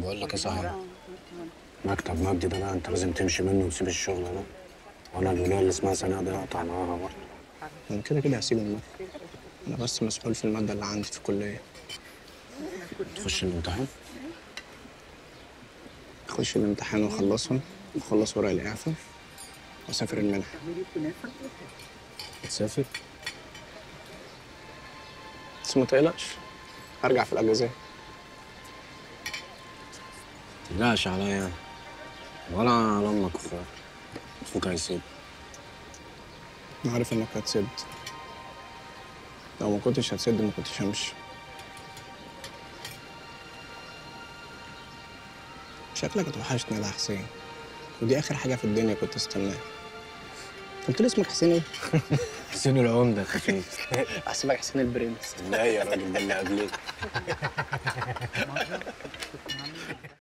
بقول لك إيه صحيح مكتب مجدي ده بقى انت لازم تمشي منه وتسيب الشغل ده. وأنا الولايه اللي اسمها سناء دي اقطع معاها برضه. أنا كده كده هسيب المكتب. أنا بس مسؤول في المادة اللي عندي في الكلية. تخش الامتحان؟ أخش الامتحان وأخلصهم وأخلص ورق الإعفاء وأسافر المنحة. تسافر؟ بس ما تقلقش هرجع في الأجازات. تقلقش عليا. ولا على أمك وأخوك. أخوك هيسيب أنا عارف إنك هتسد لو ما كنتش هتسد ما كنتش همشي. شكلك اتوحشتني يا حسين. ودي آخر حاجة في الدنيا كنت استناها. قلت لي اسمك حسين إيه؟ حسين العمدة خفيف احسبك حسين البرنس. لا يا راجل ده اللي قبلك